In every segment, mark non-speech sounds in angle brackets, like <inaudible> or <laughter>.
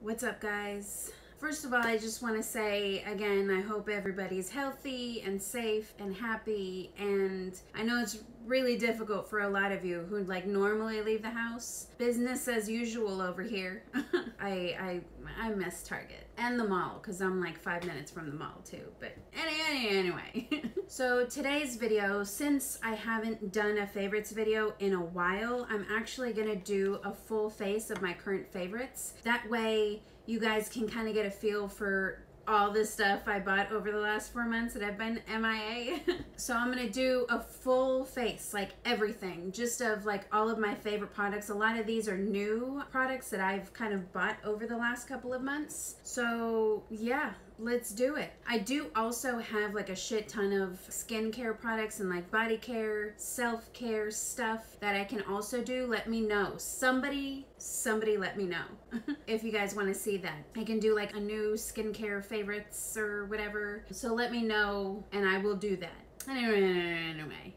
What's up, guys? First of all, I just want to say again, I hope everybody's healthy and safe and happy. And I know it's really difficult for a lot of you who like normally leave the house. Business as usual over here. <laughs> I, I I miss Target and the mall because I'm like five minutes from the mall too. But any, any, anyway. <laughs> so today's video, since I haven't done a favorites video in a while, I'm actually gonna do a full face of my current favorites. That way you guys can kind of get a feel for all the stuff I bought over the last four months that I've been MIA. <laughs> so I'm gonna do a full face, like everything, just of like all of my favorite products. A lot of these are new products that I've kind of bought over the last couple of months. So yeah, let's do it. I do also have like a shit ton of skincare products and like body care, self care stuff that I can also do. Let me know. Somebody, somebody let me know <laughs> if you guys want to see that. I can do like a new skincare favorites or whatever. So let me know and I will do that. Anyway, anyway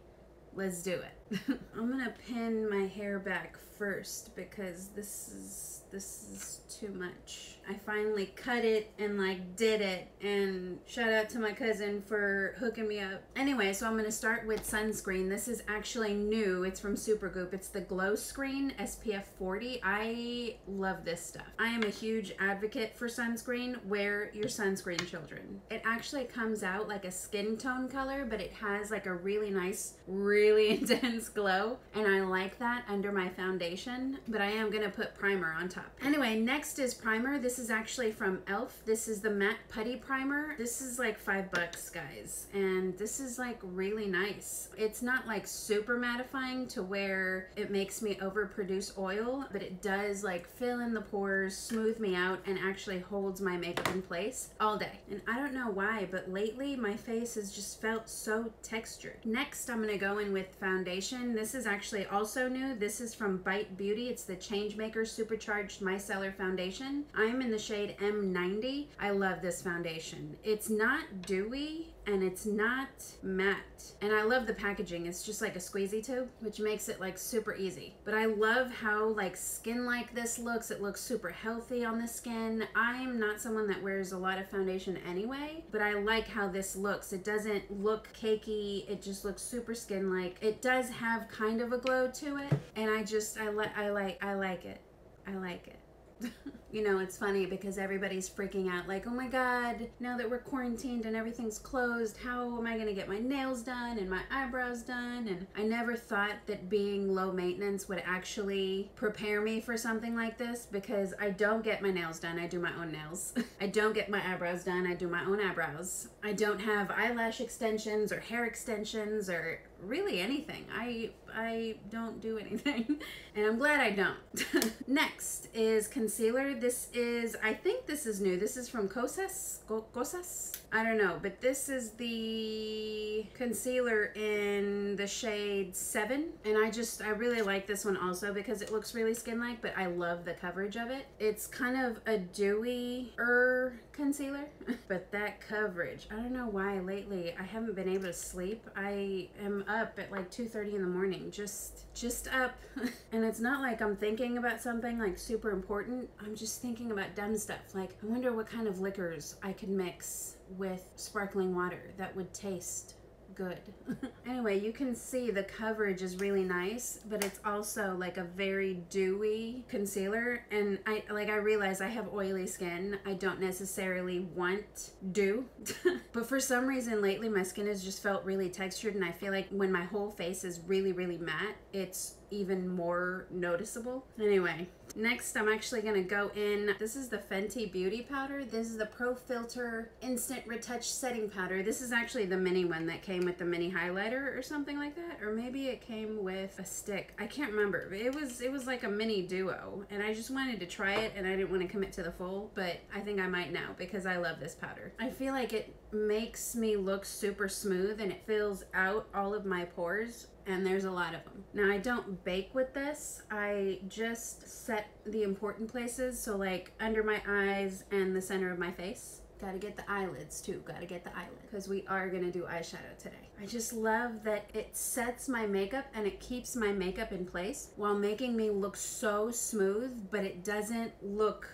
let's do it. <laughs> I'm gonna pin my hair back first because this is this is too much. I finally cut it and like did it and shout out to my cousin for hooking me up. Anyway, so I'm to start with sunscreen. This is actually new. It's from Supergoop. It's the Glow Screen SPF 40. I love this stuff. I am a huge advocate for sunscreen. Wear your sunscreen, children. It actually comes out like a skin tone color, but it has like a really nice, really <laughs> intense glow. And I like that under my foundation, but I am going to put primer on top. Anyway, next is primer. This is actually from e.l.f. This is the matte putty primer. This is like five bucks, guys. And this is like really nice. It's not like super mattifying to where it makes me overproduce oil, but it does like fill in the pores, smooth me out, and actually holds my makeup in place all day. And I don't know why, but lately my face has just felt so textured. Next, I'm gonna go in with foundation. This is actually also new. This is from Bite Beauty. It's the Changemaker Supercharged Micellar Foundation. I'm in the shade M90. I love this foundation. It's not dewy and it's not matte. And I love the packaging. It's just like a squeezy tube, which makes it like super easy. But I love how like skin like this looks. It looks super healthy on the skin. I'm not someone that wears a lot of foundation anyway, but I like how this looks. It doesn't look cakey. It just looks super skin like. It does have kind of a glow to it. And I just, I, like, I like, I like it. I like it. <laughs> you know, it's funny because everybody's freaking out like, oh my God, now that we're quarantined and everything's closed, how am I going to get my nails done and my eyebrows done? And I never thought that being low maintenance would actually prepare me for something like this because I don't get my nails done. I do my own nails. <laughs> I don't get my eyebrows done. I do my own eyebrows. I don't have eyelash extensions or hair extensions or really anything. I I don't do anything <laughs> and I'm glad I don't. <laughs> Next is concealer. This is, I think this is new. This is from Kosas, Kosas? I don't know, but this is the concealer in the shade 7. And I just, I really like this one also because it looks really skin-like, but I love the coverage of it. It's kind of a dewy-er concealer, <laughs> but that coverage, I don't know why lately I haven't been able to sleep. I am up at like 2.30 in the morning, just, just up. <laughs> and it's not like I'm thinking about something like super important. I'm just thinking about dumb stuff. Like, I wonder what kind of liquors I could mix with sparkling water that would taste good. <laughs> anyway, you can see the coverage is really nice, but it's also like a very dewy concealer. And I like I realize I have oily skin. I don't necessarily want dew. <laughs> but for some reason lately my skin has just felt really textured and I feel like when my whole face is really, really matte, it's even more noticeable. Anyway, next I'm actually gonna go in, this is the Fenty Beauty Powder. This is the Pro Filt'r Instant Retouch Setting Powder. This is actually the mini one that came with the mini highlighter or something like that. Or maybe it came with a stick. I can't remember. It was, it was like a mini duo and I just wanted to try it and I didn't want to commit to the full, but I think I might now because I love this powder. I feel like it makes me look super smooth and it fills out all of my pores and there's a lot of them. Now I don't bake with this. I just set the important places. So like under my eyes and the center of my face. Gotta get the eyelids too. Gotta get the eyelid because we are gonna do eyeshadow today. I just love that it sets my makeup and it keeps my makeup in place while making me look so smooth, but it doesn't look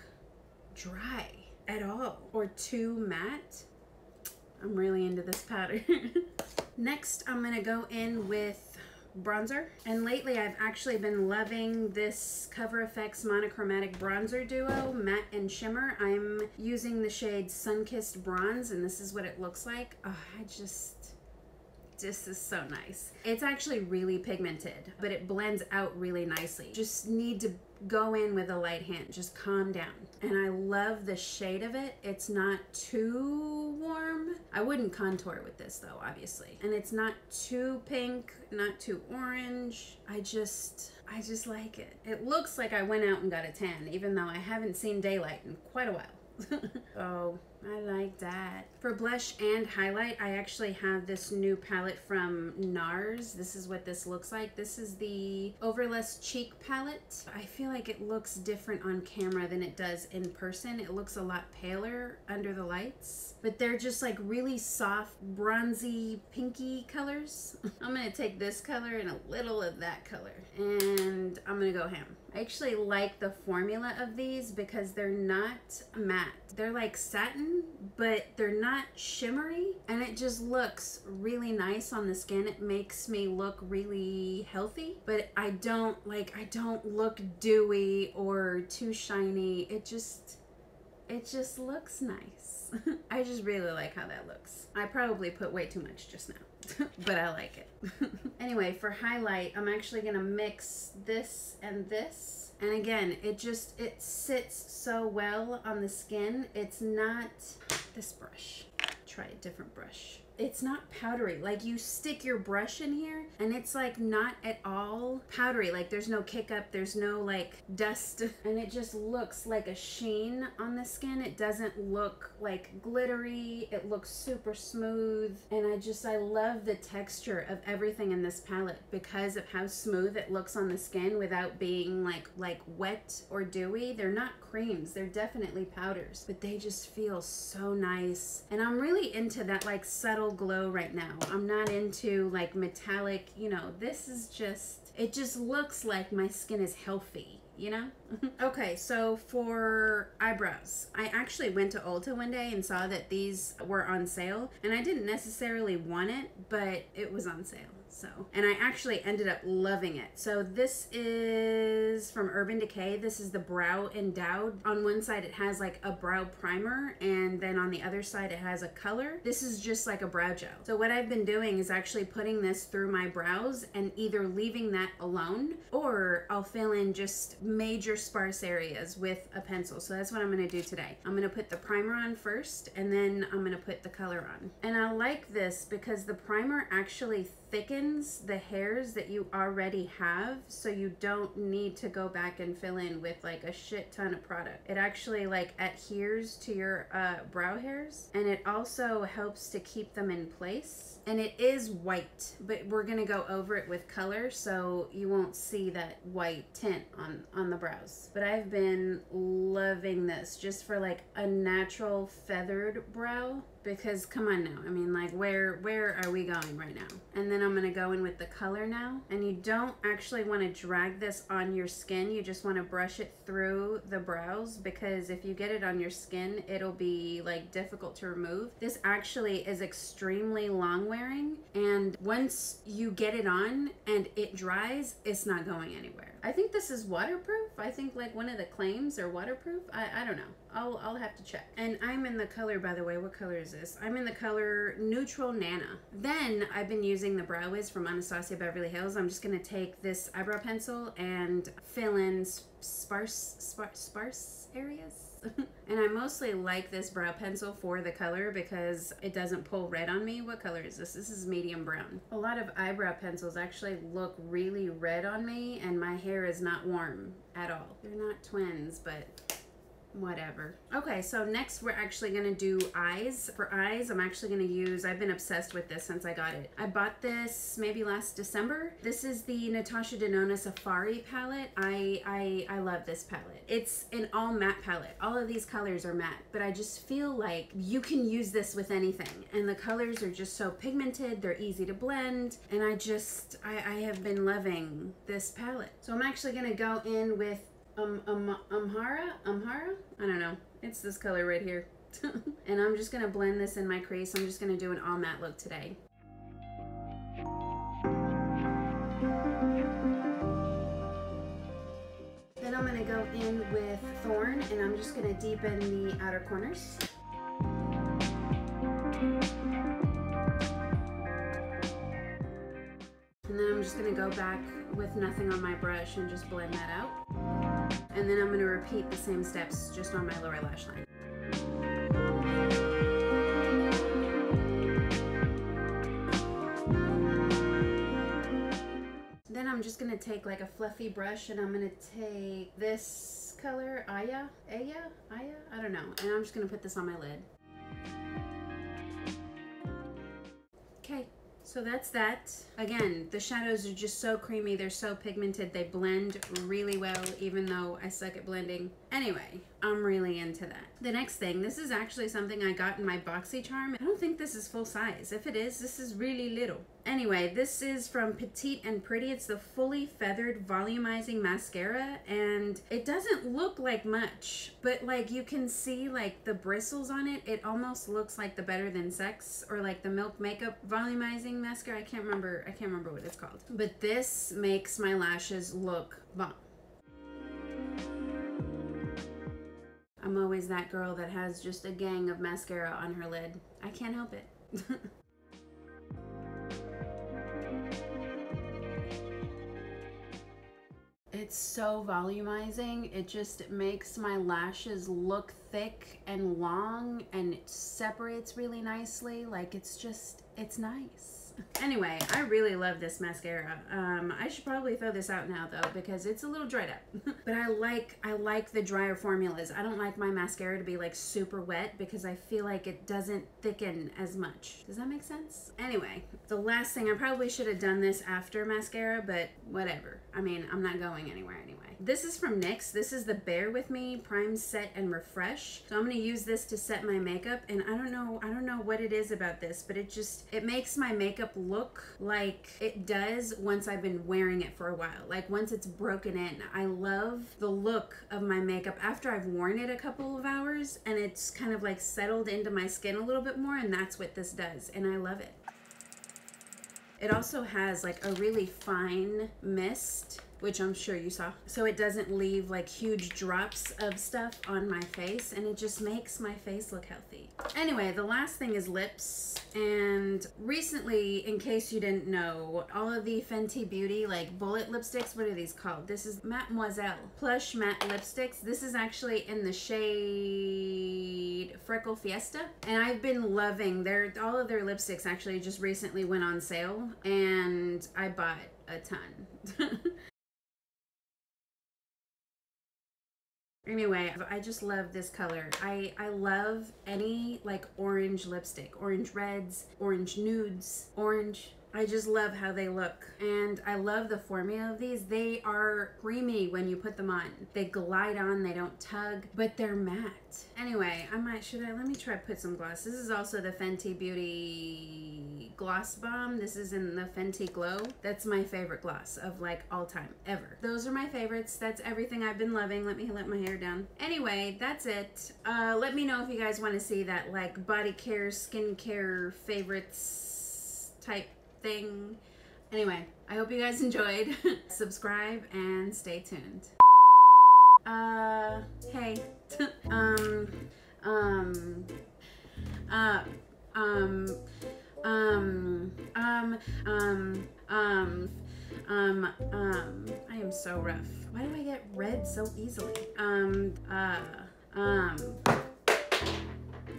dry at all or too matte. I'm really into this powder. <laughs> Next, I'm gonna go in with bronzer. And lately I've actually been loving this Cover FX Monochromatic Bronzer Duo, Matte and Shimmer. I'm using the shade Sunkissed Bronze and this is what it looks like. Oh, I just this is so nice. It's actually really pigmented, but it blends out really nicely. Just need to go in with a light hand. Just calm down. And I love the shade of it. It's not too warm. I wouldn't contour with this though, obviously. And it's not too pink, not too orange. I just, I just like it. It looks like I went out and got a tan, even though I haven't seen daylight in quite a while. <laughs> oh, I like that. For blush and highlight, I actually have this new palette from NARS. This is what this looks like. This is the Overlust Cheek palette. I feel like it looks different on camera than it does in person. It looks a lot paler under the lights, but they're just like really soft, bronzy, pinky colors. <laughs> I'm gonna take this color and a little of that color, and I'm gonna go ham. I actually like the formula of these because they're not matte. They're like satin, but they're not shimmery and it just looks really nice on the skin. It makes me look really healthy, but I don't like, I don't look dewy or too shiny. It just, it just looks nice. <laughs> I just really like how that looks. I probably put way too much just now, <laughs> but I like it. <laughs> anyway, for highlight, I'm actually gonna mix this and this. And again, it just, it sits so well on the skin. It's not this brush. Try a different brush it's not powdery. Like you stick your brush in here and it's like not at all powdery. Like there's no kick up, there's no like dust <laughs> and it just looks like a sheen on the skin. It doesn't look like glittery. It looks super smooth and I just I love the texture of everything in this palette because of how smooth it looks on the skin without being like like wet or dewy. They're not creams. They're definitely powders, but they just feel so nice. And I'm really into that like subtle glow right now. I'm not into like metallic, you know, this is just, it just looks like my skin is healthy you know? <laughs> okay, so for eyebrows, I actually went to Ulta one day and saw that these were on sale, and I didn't necessarily want it, but it was on sale. So, and I actually ended up loving it. So this is from Urban Decay. This is the Brow Endowed. On one side it has like a brow primer and then on the other side it has a color. This is just like a brow gel. So what I've been doing is actually putting this through my brows and either leaving that alone or I'll fill in just major sparse areas with a pencil. So that's what I'm gonna do today. I'm gonna put the primer on first and then I'm gonna put the color on. And I like this because the primer actually thickens the hairs that you already have so you don't need to go back and fill in with like a shit ton of product. It actually like adheres to your uh, brow hairs and it also helps to keep them in place. And it is white, but we're gonna go over it with color so you won't see that white tint on, on the brows. But I've been loving this just for like a natural feathered brow because come on now. I mean like where where are we going right now? And then i'm going to go in with the color now. And you don't actually want to drag this on your skin. You just want to brush it through the brows because if you get it on your skin it'll be like difficult to remove. This actually is extremely long wearing. And once you get it on and it dries it's not going anywhere. I think this is waterproof. I think like one of the claims are waterproof. I, I don't know. I'll, I'll have to check. And I'm in the color, by the way, what color is this? I'm in the color Neutral Nana. Then I've been using the Brow Wiz from Anastasia Beverly Hills. I'm just gonna take this eyebrow pencil and fill in sparse, sparse, sparse areas <laughs> and I mostly like this brow pencil for the color because it doesn't pull red on me. What color is this? This is medium brown. A lot of eyebrow pencils actually look really red on me and my hair is not warm at all. They're not twins, but whatever. Okay, so next we're actually gonna do eyes. For eyes, I'm actually gonna use, I've been obsessed with this since I got it. I bought this maybe last December. This is the Natasha Denona Safari palette. I, I, I love this palette. It's an all matte palette. All of these colors are matte, but I just feel like you can use this with anything. And the colors are just so pigmented, they're easy to blend, and I just, I, I have been loving this palette. So I'm actually gonna go in with um, um, Amhara? Amhara? I don't know. It's this color right here. <laughs> and I'm just gonna blend this in my crease. I'm just gonna do an all matte look today. Then I'm gonna go in with Thorn and I'm just gonna deepen the outer corners. And then I'm just gonna go back with nothing on my brush and just blend that out. And then I'm gonna repeat the same steps just on my lower lash line. Then I'm just gonna take like a fluffy brush and I'm gonna take this color, Aya, Aya, Aya, I don't know. And I'm just gonna put this on my lid. So that's that. Again, the shadows are just so creamy. They're so pigmented. They blend really well, even though I suck at blending. Anyway, I'm really into that. The next thing, this is actually something I got in my BoxyCharm. I don't think this is full size. If it is, this is really little. Anyway, this is from Petite and Pretty. It's the Fully Feathered Volumizing Mascara, and it doesn't look like much, but like you can see like the bristles on it. It almost looks like the Better Than Sex or like the Milk Makeup Volumizing Mascara. I can't remember. I can't remember what it's called. But this makes my lashes look bomb. I'm always that girl that has just a gang of mascara on her lid. I can't help it. <laughs> it's so volumizing. It just makes my lashes look thick and long and it separates really nicely. Like it's just, it's nice. Anyway, I really love this mascara. Um, I should probably throw this out now though because it's a little dried up. <laughs> but I like I like the drier formulas. I don't like my mascara to be like super wet because I feel like it doesn't thicken as much. Does that make sense? Anyway, the last thing I probably should have done this after mascara, but whatever. I mean, I'm not going anywhere anyway. This is from NYX. This is the Bare With Me Prime Set and Refresh. So I'm to use this to set my makeup and I don't know I don't know what it is about this, but it just it makes my makeup look like it does once I've been wearing it for a while. Like once it's broken in. I love the look of my makeup after I've worn it a couple of hours and it's kind of like settled into my skin a little bit more and that's what this does and I love it. It also has like a really fine mist which I'm sure you saw. So it doesn't leave like huge drops of stuff on my face and it just makes my face look healthy. Anyway, the last thing is lips. And recently, in case you didn't know, all of the Fenty Beauty like bullet lipsticks, what are these called? This is Mattemoiselle Plush Matte Lipsticks. This is actually in the shade Freckle Fiesta. And I've been loving their, all of their lipsticks actually just recently went on sale and I bought a ton. <laughs> Anyway, I just love this color. I, I love any like orange lipstick, orange reds, orange nudes, orange I just love how they look. And I love the formula of these. They are creamy when you put them on. They glide on, they don't tug, but they're matte. Anyway, I might, should I, let me try put some gloss. This is also the Fenty Beauty Gloss Bomb. This is in the Fenty Glow. That's my favorite gloss of like all time, ever. Those are my favorites. That's everything I've been loving. Let me let my hair down. Anyway, that's it. Uh, let me know if you guys want to see that like body care, skincare favorites type thing. Anyway, I hope you guys enjoyed. <laughs> Subscribe and stay tuned. Uh, hey. <laughs> um, um, uh, um, um, um, um, um, um, um, I am so rough. Why do I get red so easily? Um, uh, um,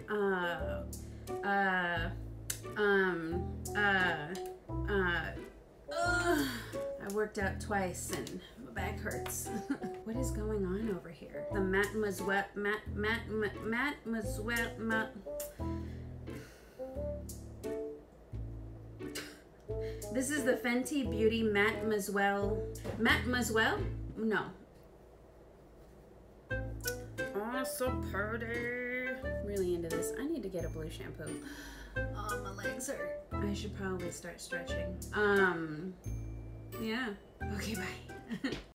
uh, uh, um, uh. I worked out twice and my back hurts. <laughs> what is going on over here? The Mademoiselle, Mat, Mat, Mat, Mademoiselle, Mat. This is the Fenty Beauty Mademoiselle, Mademoiselle? No. Oh, so pretty. Really into this. I need to get a blue shampoo. Oh, my legs hurt. I should probably start stretching. Um, yeah. Okay, bye. <laughs>